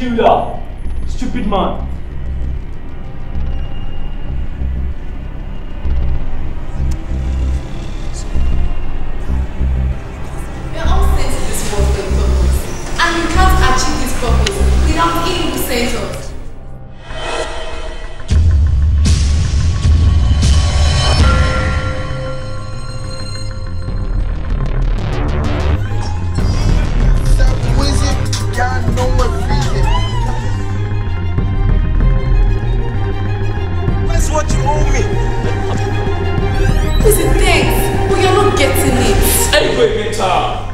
Stupid man. We're all this purpose. And we can't achieve this purpose without him us. 上